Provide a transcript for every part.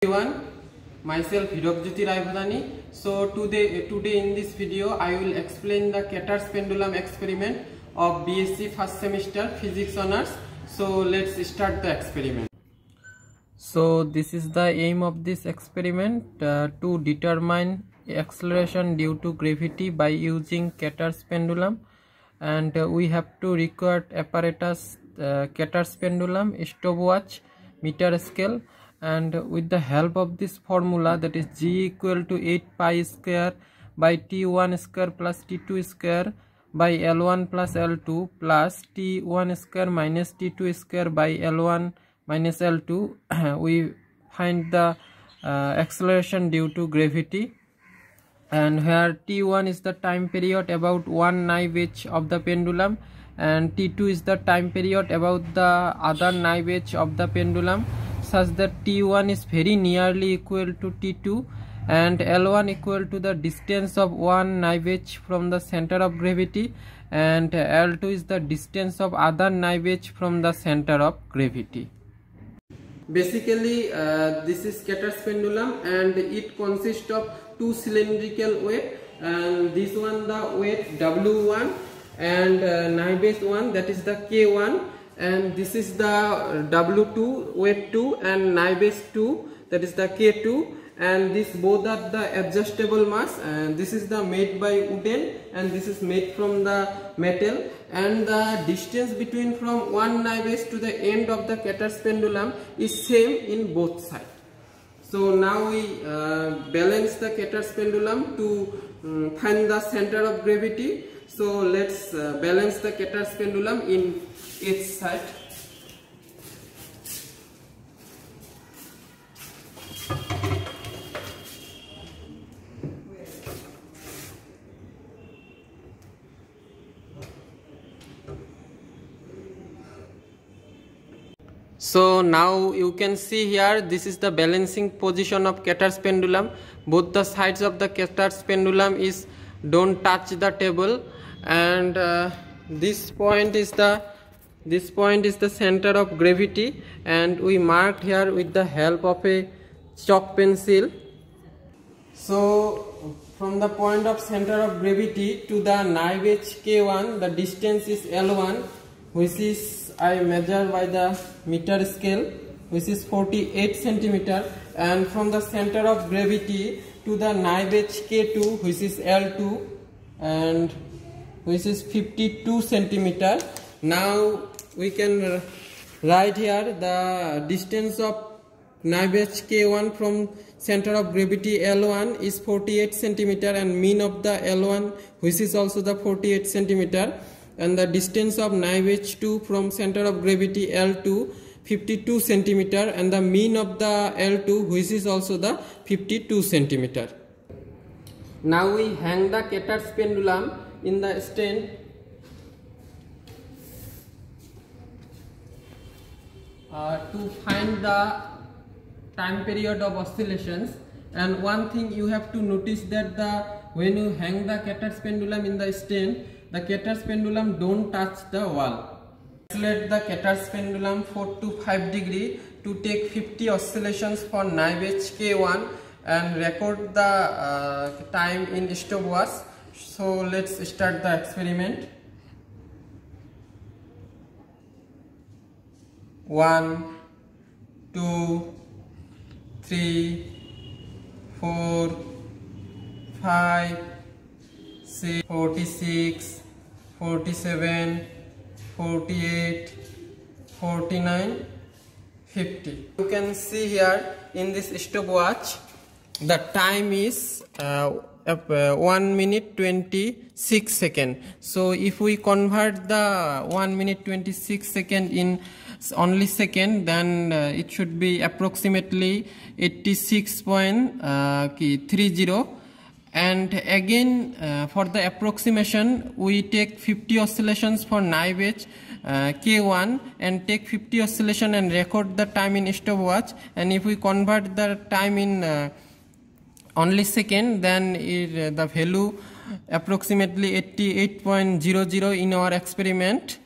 everyone myself Hirokjyoti Raibhadani so today today in this video I will explain the Ketter's pendulum experiment of BSc first semester physics honors so let's start the experiment so this is the aim of this experiment uh, to determine acceleration due to gravity by using Ketter's pendulum and uh, we have to record apparatus uh, Ketter's pendulum stopwatch meter scale and with the help of this formula that is g equal to 8 pi square by t1 square plus t2 square by l1 plus l2 plus t1 square minus t2 square by l1 minus l2 we find the uh, acceleration due to gravity. And here t1 is the time period about one knife edge of the pendulum and t2 is the time period about the other knife edge of the pendulum such that t1 is very nearly equal to t2 and l1 equal to the distance of one knife edge from the center of gravity and l2 is the distance of other knife edge from the center of gravity. Basically uh, this is Kater's pendulum and it consists of two cylindrical weight and this one the weight w1 and uh, knife edge one that is the k1 and this is the W2 weight 2 and knife edge 2 that is the K2 and this both are the adjustable mass and this is the made by wooden and this is made from the metal and the distance between from one knife edge to the end of the Kater's pendulum is same in both sides. So now we uh, balance the Kater's pendulum to um, find the center of gravity. So let's uh, balance the Kater's pendulum in its side So now you can see here this is the balancing position of Kater's pendulum. Both the sides of the Kater's pendulum is don't touch the table. And uh, this point is the this point is the center of gravity. And we marked here with the help of a chalk pencil. So from the point of center of gravity to the knife edge k1 the distance is l1 which is i measure by the meter scale which is 48 centimeter and from the center of gravity to the knife edge k2 which is l2 and which is 52 centimeter. Now we can write here the distance of knife edge K1 from center of gravity L1 is 48 centimeter and mean of the L1 which is also the 48 centimeter. And the distance of knife edge 2 from center of gravity L2 52 centimeter and the mean of the L2 which is also the 52 centimeter. Now we hang the Kater's pendulum in the stand Uh, to find the time period of oscillations and one thing you have to notice that the when you hang the Kater's pendulum in the stand the Kater's pendulum don't touch the wall. Let the Kater's pendulum 4 to 5 degree to take 50 oscillations for knife edge K1 and record the uh, time in stopwatch. So let's start the experiment. one, two, three, four, five, six, forty-six, forty-seven, forty-eight, forty-nine, fifty. You can see here in this stopwatch the time is uh, uh, 1 minute 26 second so if we convert the 1 minute 26 second in only second then uh, it should be approximately 86.30 uh, and again uh, for the approximation we take 50 oscillations for knife edge uh, k1 and take 50 oscillation and record the time in stopwatch and if we convert the time in uh, only second then it, uh, the value approximately 88.00 in our experiment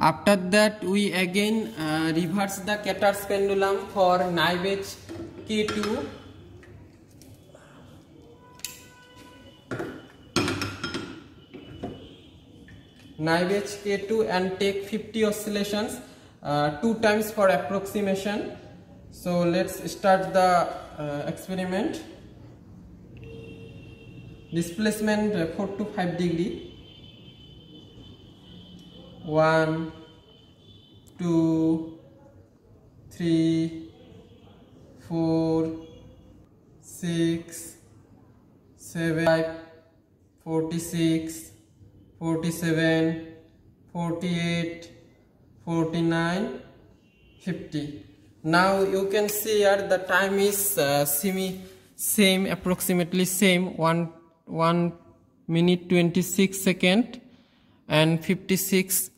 after that we again uh, reverse the Ketter's pendulum for Naive K2 Naive K2 and take 50 oscillations uh, two times for approximation. So let's start the uh, experiment. Displacement uh, 4 to 5 degree. One, two, three, four, six, seven, five, forty-six, forty-seven, forty-eight, forty-nine, fifty. Now you can see here the time is uh, semi same approximately same one one minute 26 second and 56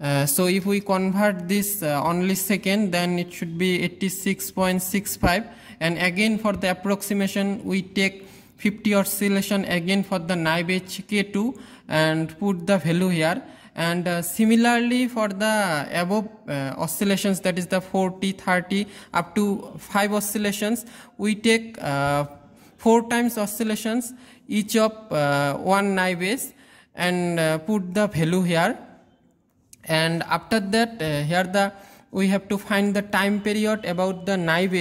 uh, so if we convert this uh, only second then it should be 86.65 and again for the approximation we take 50 oscillation again for the naive k2 and put the value here. And uh, similarly for the above uh, oscillations that is the 40 30 up to 5 oscillations we take uh, 4 times oscillations each of uh, one naive and uh, put the value here. And after that uh, here the we have to find the time period about the naive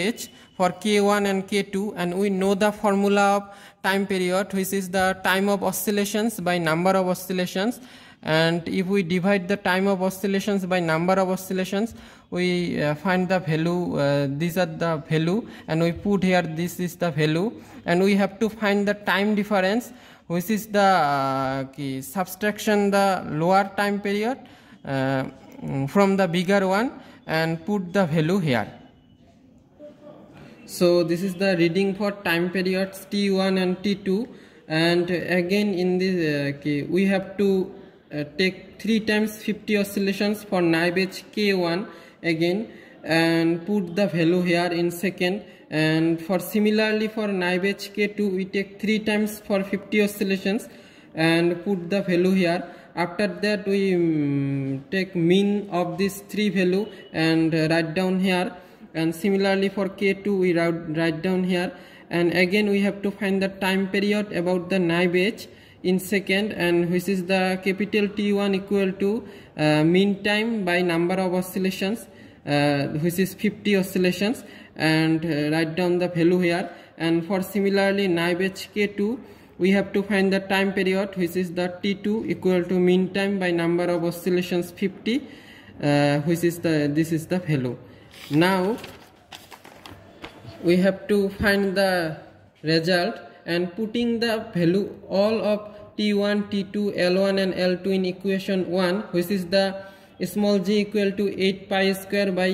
for k1 and k2 and we know the formula of time period which is the time of oscillations by number of oscillations. And if we divide the time of oscillations by number of oscillations we uh, find the value uh, these are the value and we put here this is the value. And we have to find the time difference which is the uh, subtraction the lower time period uh, from the bigger one and put the value here so this is the reading for time periods t1 and t2 and again in this uh, we have to uh, take 3 times 50 oscillations for naive k1 again and put the value here in second. And for similarly for naive k2 we take 3 times for 50 oscillations and put the value here. After that we um, take mean of this three value and uh, write down here and similarly for k2 we write, down here. And again we have to find the time period about the naive in second and which is the capital T1 equal to uh, mean time by number of oscillations uh, which is 50 oscillations. And uh, write down the value here. And for similarly naive k2 we have to find the time period which is the t2 equal to mean time by number of oscillations 50 uh, which is the this is the value now we have to find the result and putting the value all of t1 t2 l1 and l2 in equation 1 which is the small g equal to 8 pi square by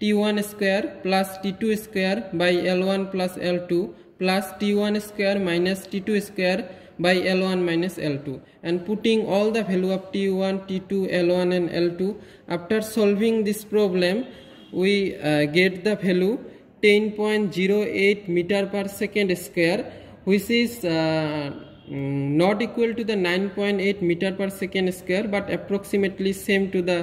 t1 square plus t2 square by l1 plus l2 plus t1 square minus t2 square by l1 minus l2 and putting all the value of t1 t2 l1 and l2 after solving this problem we uh, get the value 10.08 meter per second square which is uh, mm, not equal to the 9.8 meter per second square but approximately same to the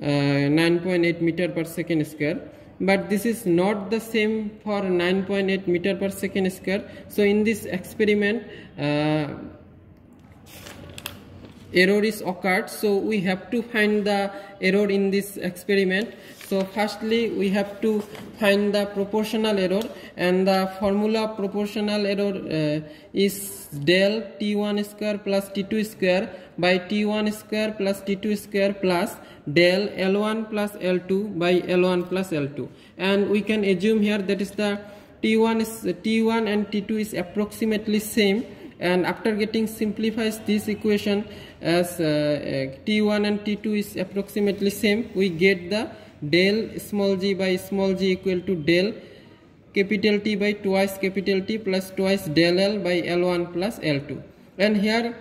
uh, 9.8 meter per second square. But this is not the same for 9.8 meter per second square. So in this experiment uh, error is occurred. So we have to find the error in this experiment so firstly we have to find the proportional error and the formula of proportional error uh, is del t1 square plus t2 square by t1 square plus t2 square plus del L1 plus L2 by L1 plus L2 and we can assume here that is the T1 is T1 and T2 is approximately same. And after getting simplifies this equation as uh, uh, T1 and T2 is approximately same we get the del small g by small g equal to del capital T by twice capital T plus twice del L by L1 plus L2 and here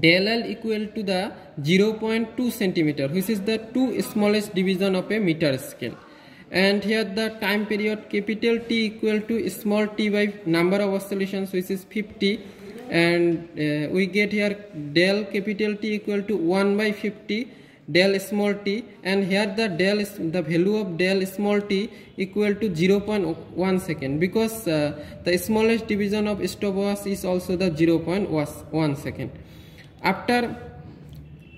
del L equal to the 0.2 centimeter which is the two smallest division of a meter scale. And here the time period capital T equal to small t by number of oscillations which is 50 and uh, we get here del capital T equal to 1 by 50 del small t and here the del is the value of del small t equal to 0.1 second because uh, the smallest division of stopwatch is also the 0 0.1 second. After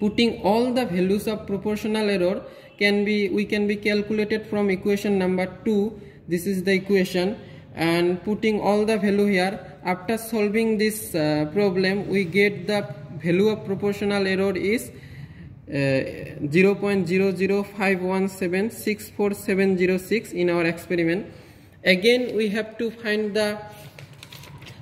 putting all the values of proportional error can be we can be calculated from equation number 2 this is the equation. And putting all the value here after solving this uh, problem we get the value of proportional error is 0.005176476 in our experiment. Again we have to find the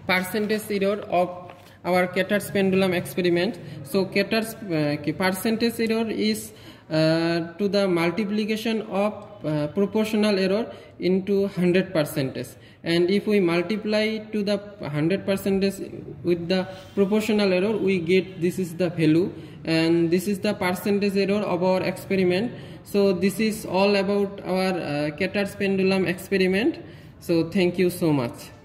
percentage error of our Kater's pendulum experiment. So Kater's uh, percentage error is to the multiplication of uh, proportional error into 100 percentage and if we multiply to the 100 percentage with the proportional error we get this is the value. And this is the percentage error of our experiment. So this is all about our uh, pendulum experiment. So thank you so much